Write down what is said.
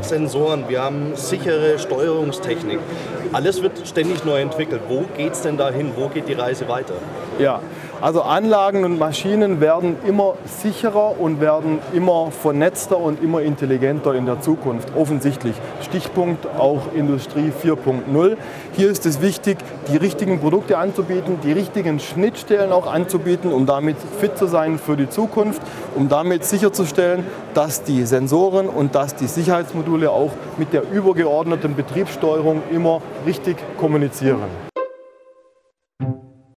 Sensoren, wir haben sichere Steuerungstechnik. Alles wird ständig neu entwickelt. Wo geht es denn dahin? Wo geht die Reise weiter? Ja, also Anlagen und Maschinen werden immer sicherer und werden immer vernetzter und immer intelligenter in der Zukunft. Offensichtlich. Stichpunkt auch Industrie 4.0. Hier ist es wichtig, die richtigen Produkte anzubieten, die richtigen Schnittstellen auch anzubieten, um damit fit zu sein für die Zukunft, um damit sicherzustellen, dass die Sensoren und dass die Sicherheitsmodule auch mit der übergeordneten Betriebssteuerung immer richtig kommunizieren.